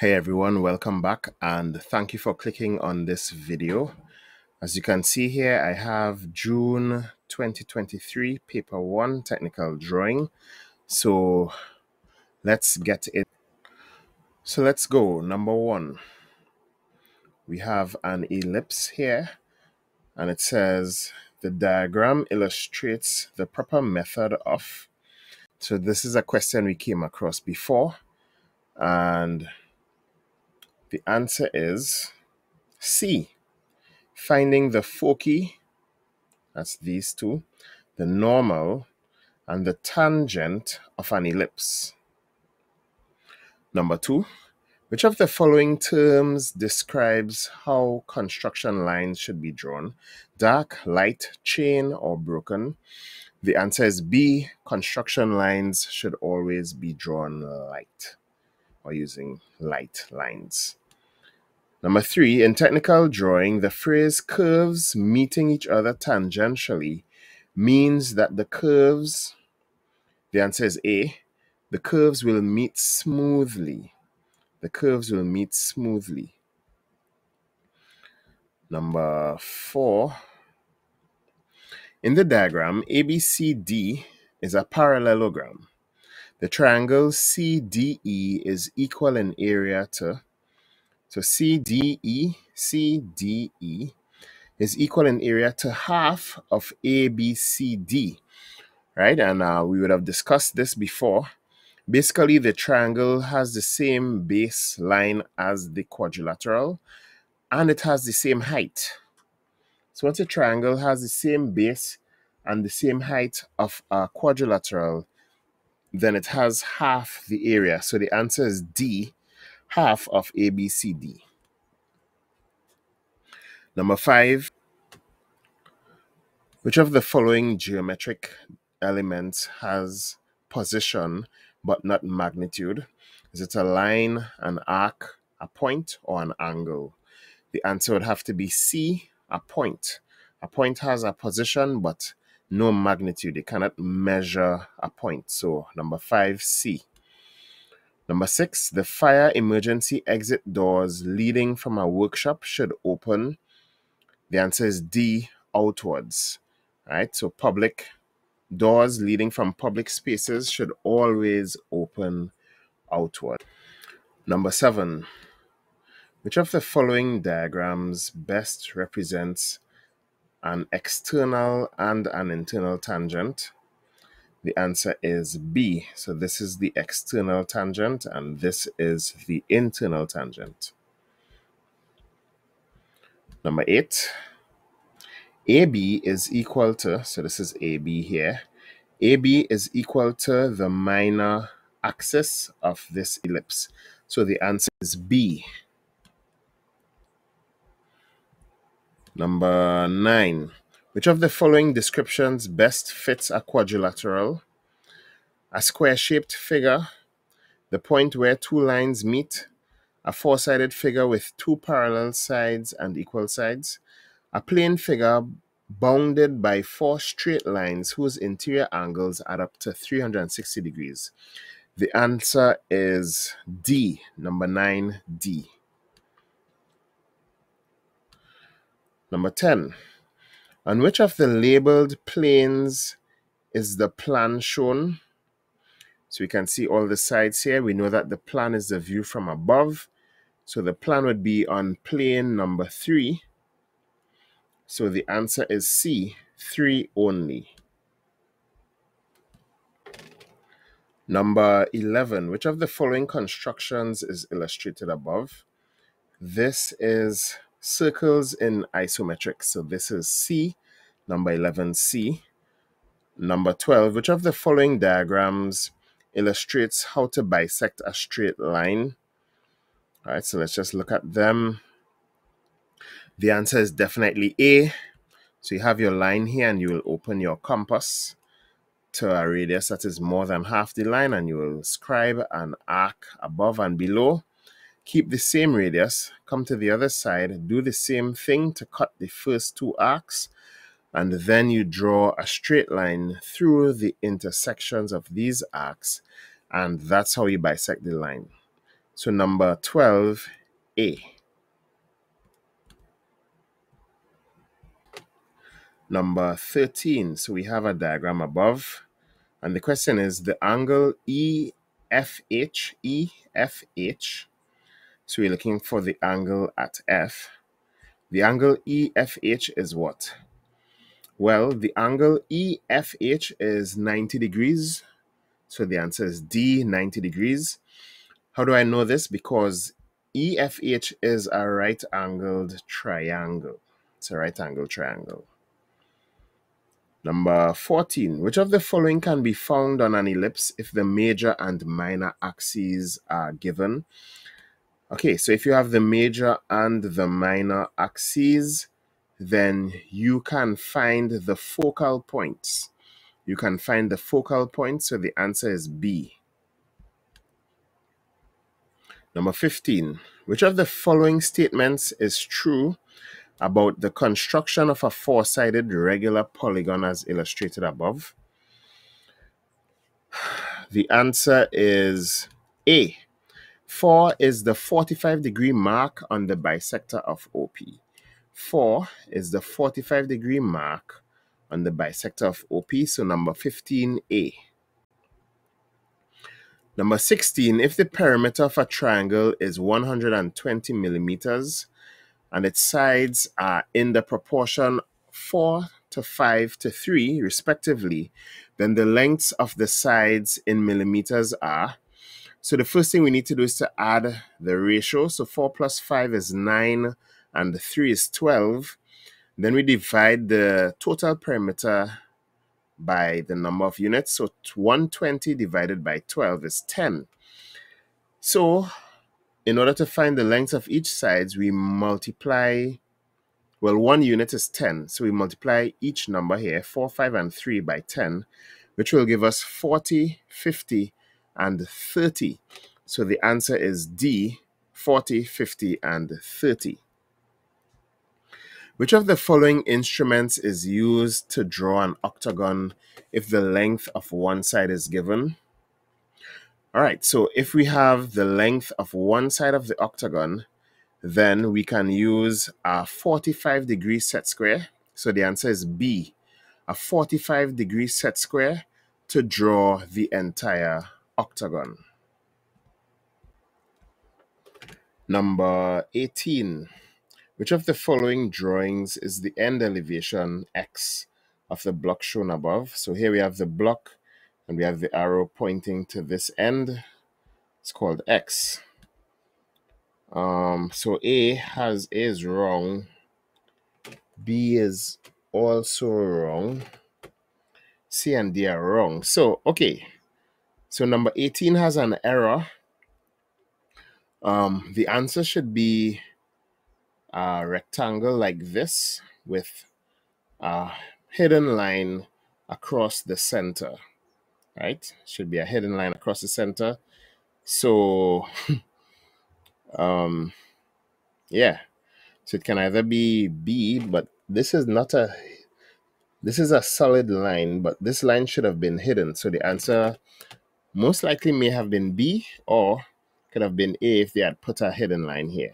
Hey everyone, welcome back and thank you for clicking on this video. As you can see here, I have June 2023 paper 1 technical drawing. So let's get it. So let's go. Number 1. We have an ellipse here and it says the diagram illustrates the proper method of. So this is a question we came across before and the answer is C. Finding the foci, that's these two, the normal, and the tangent of an ellipse. Number two, which of the following terms describes how construction lines should be drawn? Dark, light, chain, or broken? The answer is B. Construction lines should always be drawn light or using light lines. Number three, in technical drawing, the phrase curves meeting each other tangentially means that the curves, the answer is A, the curves will meet smoothly. The curves will meet smoothly. Number four, in the diagram, ABCD is a parallelogram. The triangle CDE is equal in area to so CDE, CDE is equal in area to half of ABCD, right? And uh, we would have discussed this before. Basically, the triangle has the same baseline as the quadrilateral, and it has the same height. So once a triangle has the same base and the same height of a quadrilateral, then it has half the area. So the answer is D, half of ABCD. Number five, which of the following geometric elements has position but not magnitude? Is it a line, an arc, a point, or an angle? The answer would have to be C, a point. A point has a position but no magnitude. It cannot measure a point. So number five, C. Number six, the fire emergency exit doors leading from a workshop should open. The answer is D, outwards. Right, so public doors leading from public spaces should always open outward. Number seven, which of the following diagrams best represents an external and an internal tangent? The answer is B. So this is the external tangent and this is the internal tangent. Number eight, AB is equal to, so this is AB here, AB is equal to the minor axis of this ellipse. So the answer is B. Number nine, which of the following descriptions best fits a quadrilateral? A square-shaped figure, the point where two lines meet, a four-sided figure with two parallel sides and equal sides, a plane figure bounded by four straight lines whose interior angles add up to 360 degrees. The answer is D, number 9D. Number 10. On which of the labeled planes is the plan shown? So we can see all the sides here. We know that the plan is the view from above. So the plan would be on plane number 3. So the answer is C, 3 only. Number 11. Which of the following constructions is illustrated above? This is circles in isometric. So this is C, number 11C. Number 12, which of the following diagrams illustrates how to bisect a straight line? All right, so let's just look at them. The answer is definitely A. So you have your line here and you will open your compass to a radius that is more than half the line and you will scribe an arc above and below keep the same radius, come to the other side, do the same thing to cut the first two arcs, and then you draw a straight line through the intersections of these arcs, and that's how you bisect the line. So number 12A. Number 13. So we have a diagram above. And the question is the angle EFH, EFH. So we're looking for the angle at F. The angle EFH is what? Well, the angle EFH is 90 degrees. So the answer is D, 90 degrees. How do I know this? Because EFH is a right angled triangle. It's a right angled triangle. Number 14. Which of the following can be found on an ellipse if the major and minor axes are given? Okay, so if you have the major and the minor axes, then you can find the focal points. You can find the focal points, so the answer is B. Number 15. Which of the following statements is true about the construction of a four-sided regular polygon as illustrated above? The answer is A. 4 is the 45 degree mark on the bisector of OP. 4 is the 45 degree mark on the bisector of OP, so number 15A. Number 16, if the perimeter of a triangle is 120 millimeters, and its sides are in the proportion 4 to 5 to 3 respectively, then the lengths of the sides in millimeters are. So the first thing we need to do is to add the ratio. So 4 plus 5 is 9 and 3 is 12. Then we divide the total perimeter by the number of units. So 120 divided by 12 is 10. So in order to find the length of each sides, we multiply, well, one unit is 10. So we multiply each number here, 4, 5, and 3 by 10, which will give us 40, 50, and 30. So the answer is D, 40, 50, and 30. Which of the following instruments is used to draw an octagon if the length of one side is given? All right, so if we have the length of one side of the octagon, then we can use a 45 degree set square. So the answer is B, a 45 degree set square to draw the entire octagon. Number 18. Which of the following drawings is the end elevation X of the block shown above? So here we have the block and we have the arrow pointing to this end. It's called X. Um, so A has A is wrong. B is also wrong. C and D are wrong. So, okay. So number 18 has an error. Um, the answer should be a rectangle like this with a hidden line across the center right? Should be a hidden line across the center. So, um, yeah. So it can either be B, but this is not a, this is a solid line, but this line should have been hidden. So the answer most likely may have been B or could have been A if they had put a hidden line here.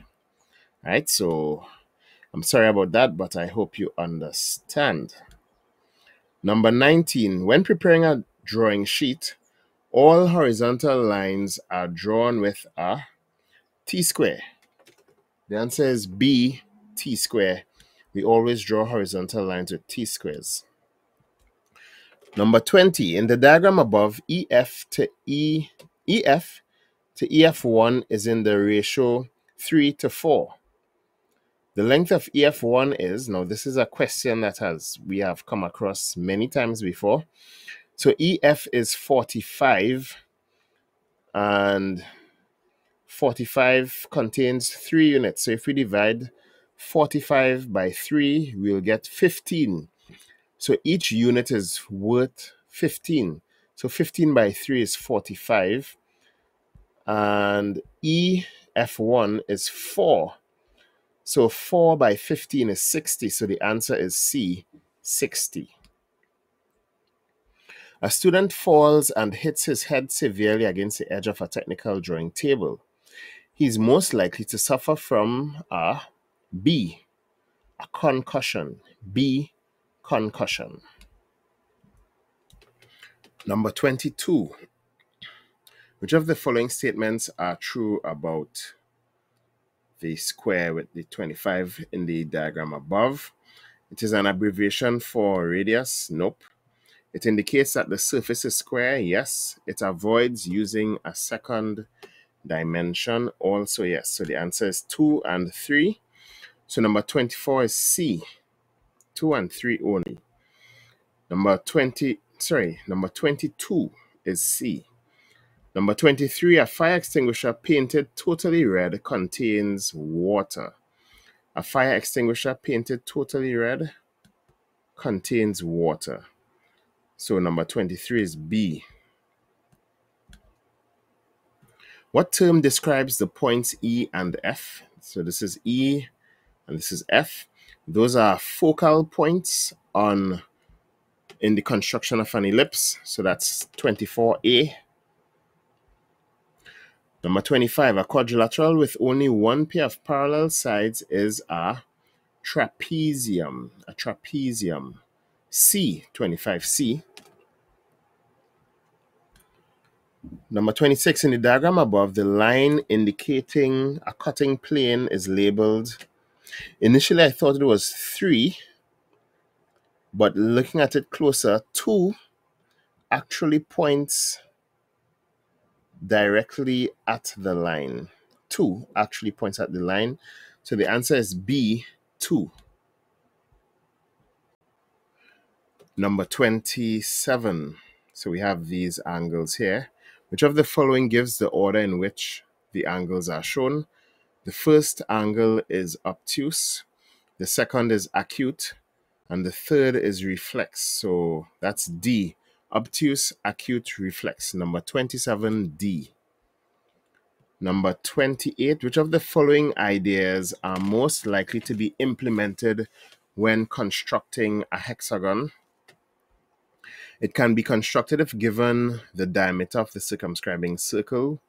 Right? So I'm sorry about that, but I hope you understand. Number 19, when preparing a drawing sheet, all horizontal lines are drawn with a t-square. The answer is B, t-square. We always draw horizontal lines with t-squares. Number 20, in the diagram above, EF to E, EF to EF1 is in the ratio 3 to 4. The length of EF1 is, now this is a question that has we have come across many times before. So EF is 45 and 45 contains three units. So if we divide 45 by 3, we'll get 15. So each unit is worth 15. So 15 by 3 is 45. And EF1 is 4. So 4 by 15 is 60. So the answer is C, 60. A student falls and hits his head severely against the edge of a technical drawing table. he's most likely to suffer from a B, a concussion. B, concussion. Number 22. Which of the following statements are true about the square with the 25 in the diagram above? It is an abbreviation for radius. Nope. It indicates that the surface is square. Yes. It avoids using a second dimension. Also, yes. So the answer is 2 and 3. So number 24 is C. 2 and 3 only. Number 20, sorry, number 22 is C. Number 23, a fire extinguisher painted totally red contains water. A fire extinguisher painted totally red contains water. So number 23 is B. What term describes the points E and F? So this is E and this is F. Those are focal points on in the construction of an ellipse. So that's 24A. Number 25, a quadrilateral with only one pair of parallel sides is a trapezium. A trapezium. C, 25C. Number 26, in the diagram above, the line indicating a cutting plane is labeled. Initially, I thought it was 3, but looking at it closer, 2 actually points directly at the line. 2 actually points at the line. So the answer is B, 2. Number 27. So we have these angles here. Which of the following gives the order in which the angles are shown? The first angle is obtuse, the second is acute, and the third is reflex. So that's D. Obtuse, acute, reflex. Number 27D. Number 28. Which of the following ideas are most likely to be implemented when constructing a hexagon? It can be constructed if given the diameter of the circumscribing circle.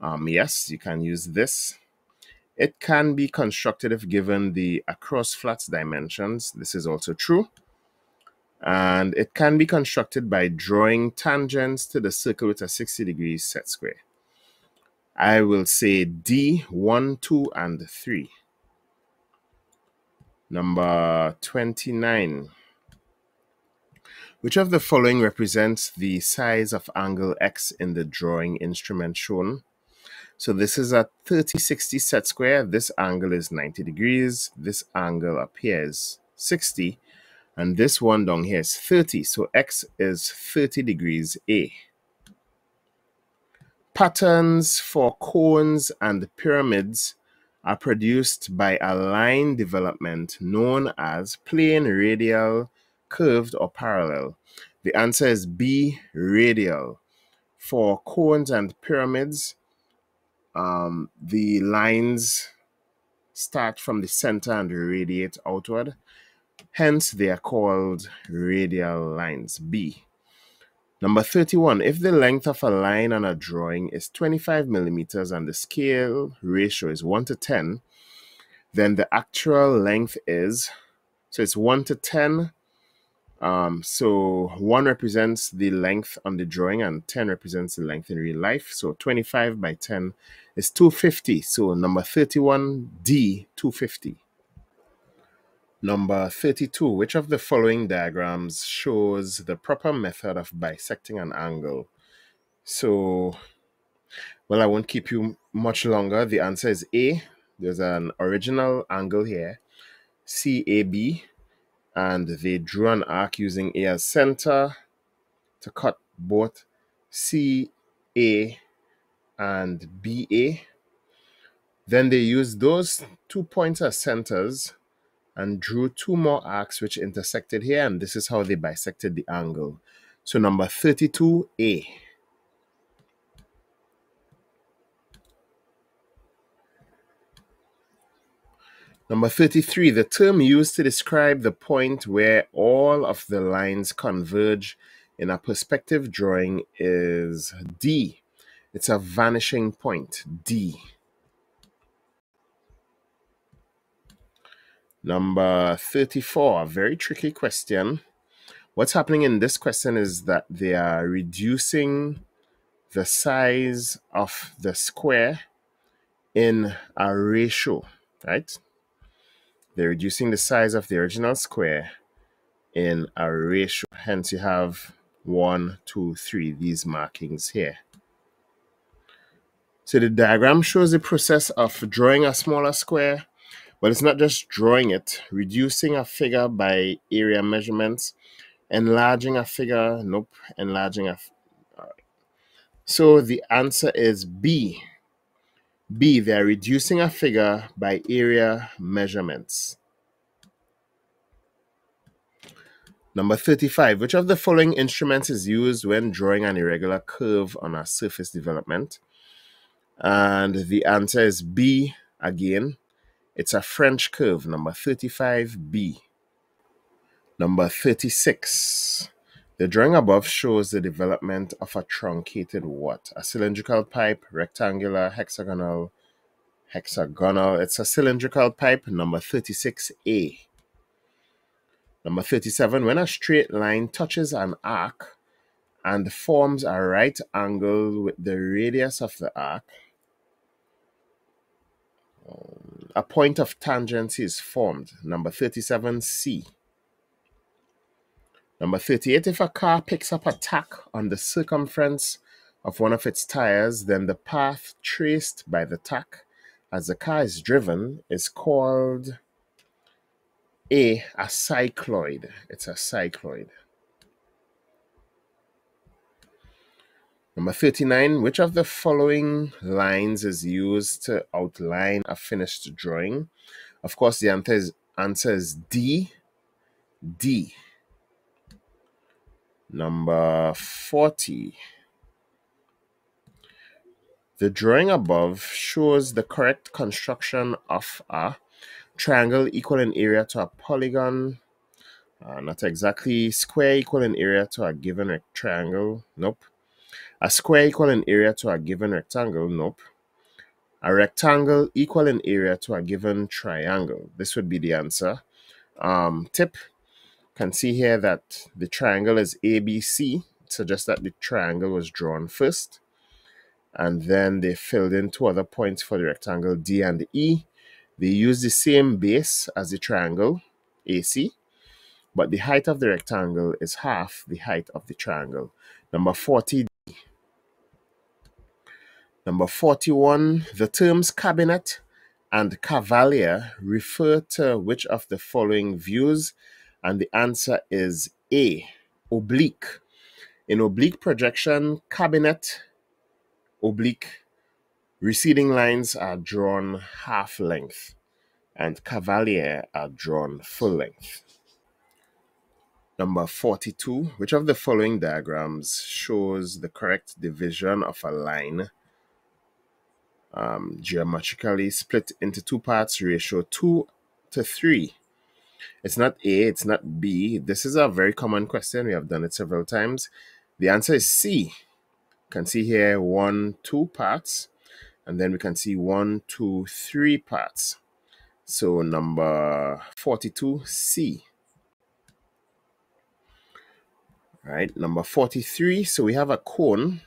Um, yes, you can use this. It can be constructed if given the across flats dimensions. This is also true. And it can be constructed by drawing tangents to the circle with a 60 degrees set square. I will say D, 1, 2, and 3. Number 29. Which of the following represents the size of angle X in the drawing instrument shown? So this is a 30-60 set square. This angle is 90 degrees. This angle is 60. And this one down here is 30. So X is 30 degrees A. Patterns for cones and pyramids are produced by a line development known as plane radial curved or parallel? The answer is B, radial. For cones and pyramids, um, the lines start from the center and radiate outward. Hence, they are called radial lines, B. Number 31, if the length of a line on a drawing is 25 millimeters and the scale ratio is 1 to 10, then the actual length is, so it's 1 to 10 um, so 1 represents the length on the drawing and 10 represents the length in real life. So 25 by 10 is 250. So number 31D, 250. Number 32. Which of the following diagrams shows the proper method of bisecting an angle? So, well, I won't keep you much longer. The answer is A. There's an original angle here, CAB and they drew an arc using A as center to cut both CA and BA. Then they used those two points as centers and drew two more arcs which intersected here and this is how they bisected the angle. So number 32A. Number 33, the term used to describe the point where all of the lines converge in a perspective drawing is D. It's a vanishing point, D. Number 34, a very tricky question. What's happening in this question is that they are reducing the size of the square in a ratio, right? They're reducing the size of the original square in a ratio. Hence, you have one, two, three, these markings here. So the diagram shows the process of drawing a smaller square, but it's not just drawing it, reducing a figure by area measurements, enlarging a figure, nope, enlarging a, so the answer is B. B, they're reducing a figure by area measurements. Number 35, which of the following instruments is used when drawing an irregular curve on a surface development? And the answer is B again. It's a French curve, number 35B. Number 36. The drawing above shows the development of a truncated what? A cylindrical pipe, rectangular, hexagonal, hexagonal. It's a cylindrical pipe, number 36A. Number 37, when a straight line touches an arc and forms a right angle with the radius of the arc, a point of tangency is formed, number 37C. Number 38, if a car picks up a tack on the circumference of one of its tires, then the path traced by the tack as the car is driven is called a, a cycloid. It's a cycloid. Number 39, which of the following lines is used to outline a finished drawing? Of course, the answer is, answer is D. D. Number 40. The drawing above shows the correct construction of a triangle equal in area to a polygon. Uh, not exactly. Square equal in area to a given triangle. Nope. A square equal in area to a given rectangle. Nope. A rectangle equal in area to a given triangle. This would be the answer. Um, tip. Can see here that the triangle is ABC. Suggests that the triangle was drawn first. And then they filled in two other points for the rectangle D and E they use the same base as the triangle, AC, but the height of the rectangle is half the height of the triangle. Number 40. Number 41, the terms cabinet and cavalier refer to which of the following views? And the answer is A, oblique. In oblique projection, cabinet, oblique Receding lines are drawn half length and cavalier are drawn full length. Number 42. Which of the following diagrams shows the correct division of a line um, geometrically split into two parts, ratio 2 to 3? It's not A, it's not B. This is a very common question. We have done it several times. The answer is C. You can see here one, two parts and then we can see one, two, three parts. So number 42C. Right, number 43. So we have a cone.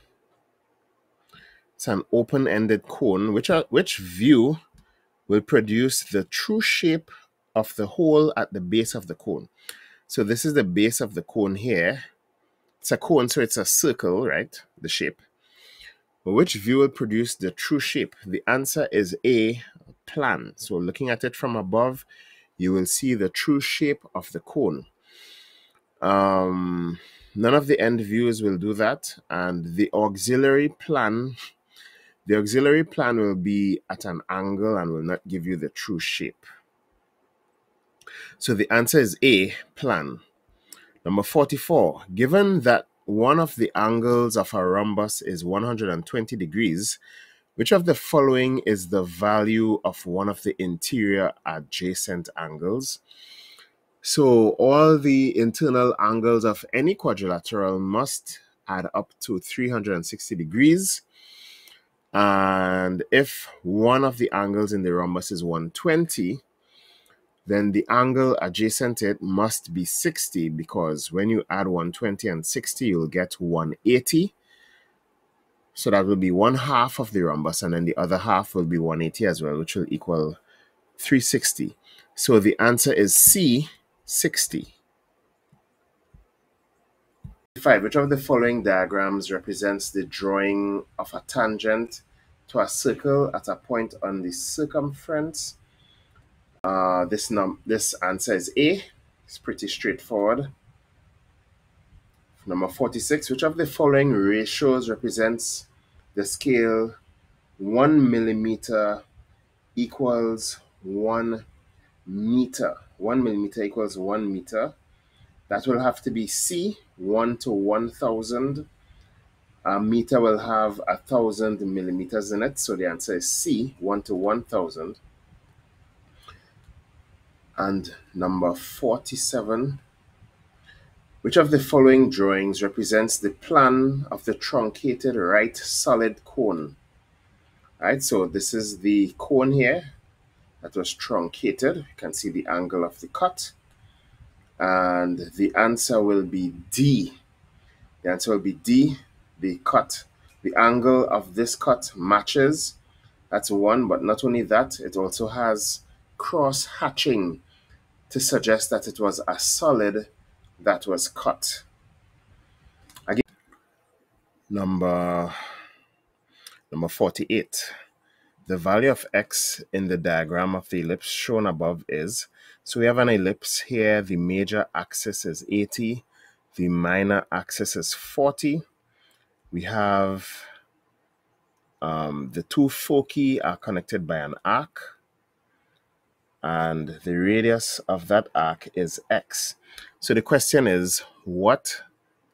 It's an open-ended cone. Which, are, which view will produce the true shape of the hole at the base of the cone? So this is the base of the cone here. It's a cone, so it's a circle, right? The shape. But which view will produce the true shape? The answer is A, plan. So looking at it from above, you will see the true shape of the cone. Um, none of the end views will do that. And the auxiliary plan, the auxiliary plan will be at an angle and will not give you the true shape. So the answer is A, plan. Number 44, given that one of the angles of a rhombus is 120 degrees, which of the following is the value of one of the interior adjacent angles? So all the internal angles of any quadrilateral must add up to 360 degrees. And if one of the angles in the rhombus is 120, then the angle adjacent it must be 60 because when you add 120 and 60, you'll get 180. So that will be one half of the rhombus, and then the other half will be 180 as well, which will equal 360. So the answer is C, 60. 5. Which of the following diagrams represents the drawing of a tangent to a circle at a point on the circumference? Uh, this num this answer is A. It's pretty straightforward. Number 46. Which of the following ratios represents the scale 1 millimeter equals 1 meter? 1 millimeter equals 1 meter. That will have to be C, 1 to 1000. A meter will have a thousand millimeters in it, so the answer is C, 1 to 1000. And number 47. Which of the following drawings represents the plan of the truncated right solid cone? All right, so this is the cone here that was truncated. You can see the angle of the cut and the answer will be D. The answer will be D, the cut. The angle of this cut matches. That's one, but not only that, it also has cross hatching to suggest that it was a solid that was cut. Again, number number 48. The value of x in the diagram of the ellipse shown above is, so we have an ellipse here, the major axis is 80, the minor axis is 40. We have um, the two foci are connected by an arc, and the radius of that arc is x. So the question is, what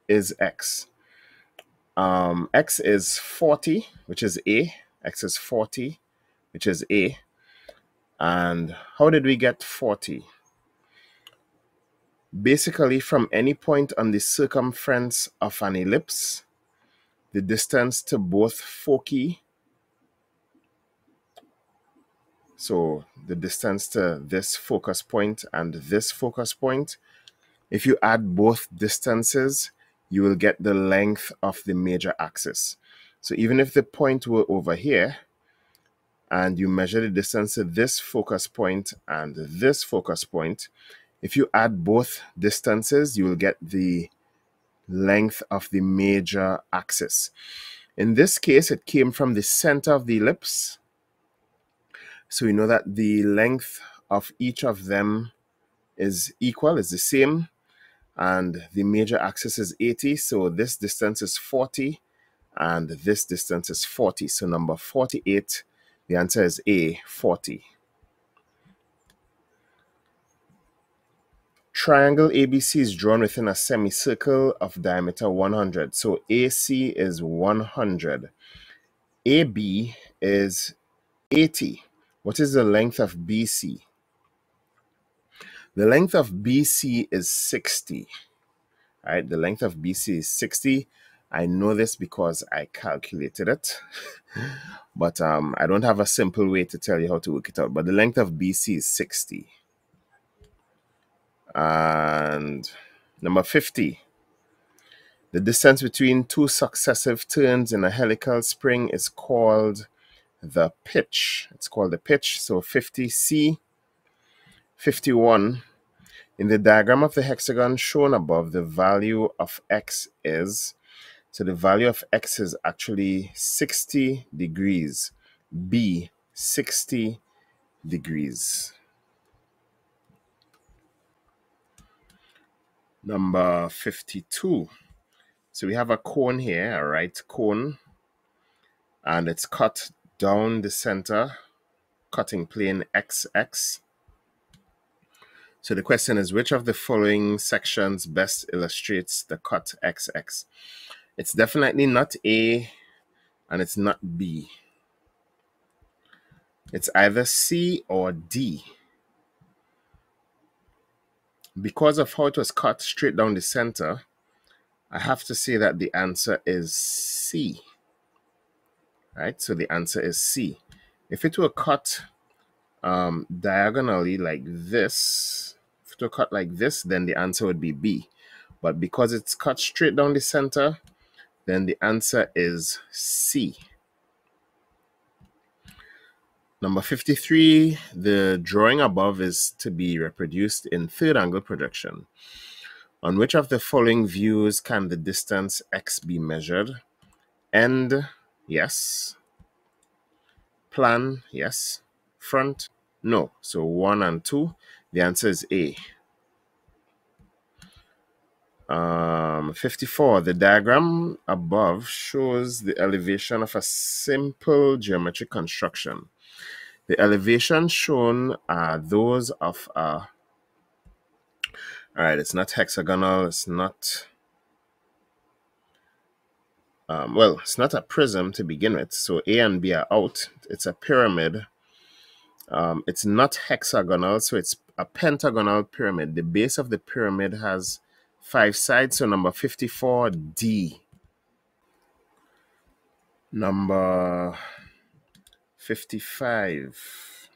is x? Um, x is 40, which is a, x is 40, which is A. And how did we get 40? Basically, from any point on the circumference of an ellipse, the distance to both foci, so the distance to this focus point and this focus point, if you add both distances, you will get the length of the major axis. So even if the point were over here, and you measure the distance to this focus point and this focus point, if you add both distances, you will get the length of the major axis. In this case, it came from the center of the ellipse. So we know that the length of each of them is equal, is the same, and the major axis is 80. So this distance is 40, and this distance is 40. So number 48 the answer is A, 40. Triangle ABC is drawn within a semicircle of diameter 100. So AC is 100. AB is 80. What is the length of BC? The length of BC is 60. All right, the length of BC is 60. I know this because I calculated it, but um, I don't have a simple way to tell you how to work it out. But the length of BC is 60. And number 50, the distance between two successive turns in a helical spring is called the pitch. It's called the pitch. So 50C, 51. In the diagram of the hexagon shown above, the value of x is so the value of x is actually 60 degrees. B, 60 degrees. Number 52. So we have a cone here, a right cone, and it's cut down the center, cutting plane XX. So the question is, which of the following sections best illustrates the cut XX? It's definitely not A and it's not B. It's either C or D. Because of how it was cut straight down the center, I have to say that the answer is C. Right? So the answer is C. If it were cut um, diagonally like this, if it were cut like this, then the answer would be B. But because it's cut straight down the center, then the answer is C. Number 53, the drawing above is to be reproduced in third angle projection. On which of the following views can the distance x be measured? End, yes. Plan, yes. Front, no. So 1 and 2, the answer is A. Um, 54, the diagram above shows the elevation of a simple geometric construction. The elevations shown are those of a, all right, it's not hexagonal, it's not, um, well, it's not a prism to begin with. So A and B are out. It's a pyramid. Um, it's not hexagonal, so it's a pentagonal pyramid. The base of the pyramid has five sides, so number 54, D. Number 55.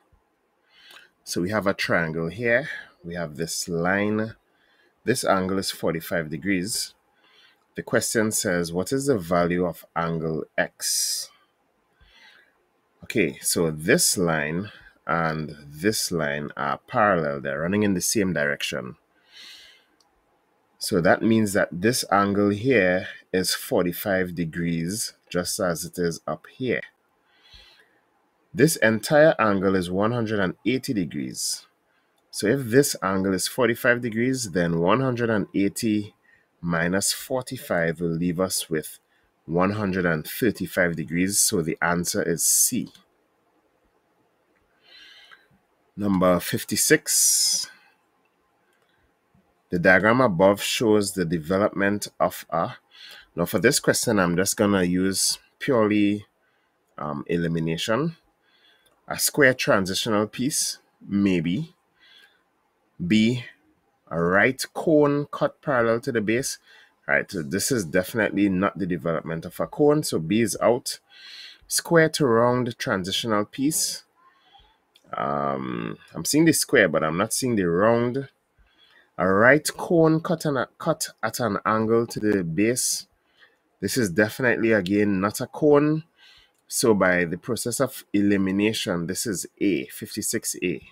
So we have a triangle here. We have this line. This angle is 45 degrees. The question says, what is the value of angle X? Okay, so this line and this line are parallel. They're running in the same direction. So that means that this angle here is 45 degrees, just as it is up here. This entire angle is 180 degrees. So if this angle is 45 degrees, then 180 minus 45 will leave us with 135 degrees. So the answer is C. Number 56. The diagram above shows the development of a. Now for this question, I'm just going to use purely um, elimination a square transitional piece, maybe. B, a right cone cut parallel to the base. Right, so this is definitely not the development of a cone, so B is out. Square to round transitional piece. Um, I'm seeing the square, but I'm not seeing the round. A right cone cut, an, cut at an angle to the base. This is definitely, again, not a cone. So by the process of elimination, this is A, 56A.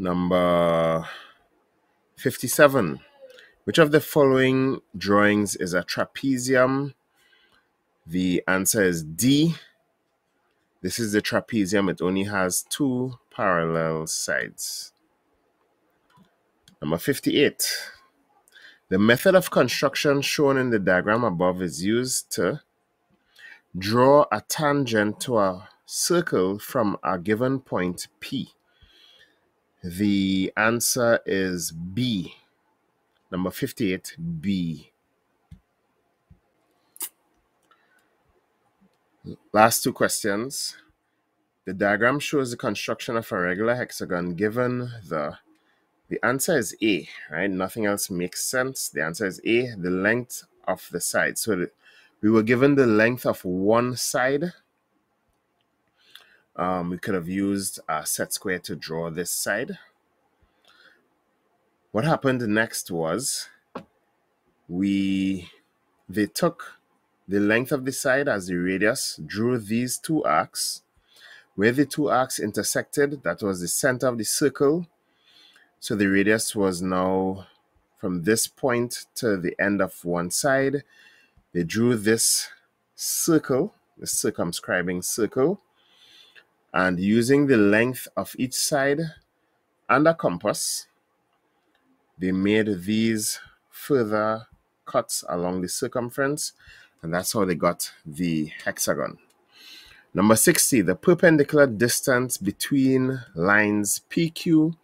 Number 57. Which of the following drawings is a trapezium? The answer is D. This is the trapezium. It only has two parallel sides. Number 58. The method of construction shown in the diagram above is used to draw a tangent to a circle from a given point P. The answer is B. Number 58, B. Last two questions. The diagram shows the construction of a regular hexagon given the the answer is A, right? Nothing else makes sense. The answer is A, the length of the side. So we were given the length of one side. Um, we could have used a set square to draw this side. What happened next was we they took the length of the side as the radius, drew these two arcs. Where the two arcs intersected, that was the center of the circle, so the radius was now from this point to the end of one side. They drew this circle, the circumscribing circle, and using the length of each side and a compass, they made these further cuts along the circumference, and that's how they got the hexagon. Number 60, the perpendicular distance between lines PQ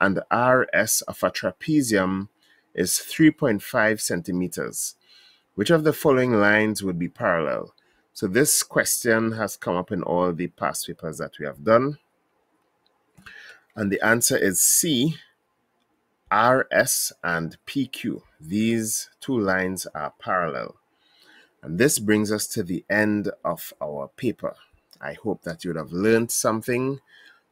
and RS of a trapezium is 3.5 centimeters. Which of the following lines would be parallel? So this question has come up in all the past papers that we have done. And the answer is C, RS and PQ. These two lines are parallel. And this brings us to the end of our paper. I hope that you would have learned something.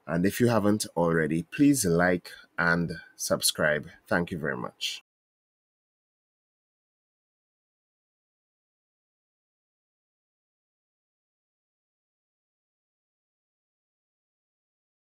And if you haven't already, please like and subscribe. Thank you very much.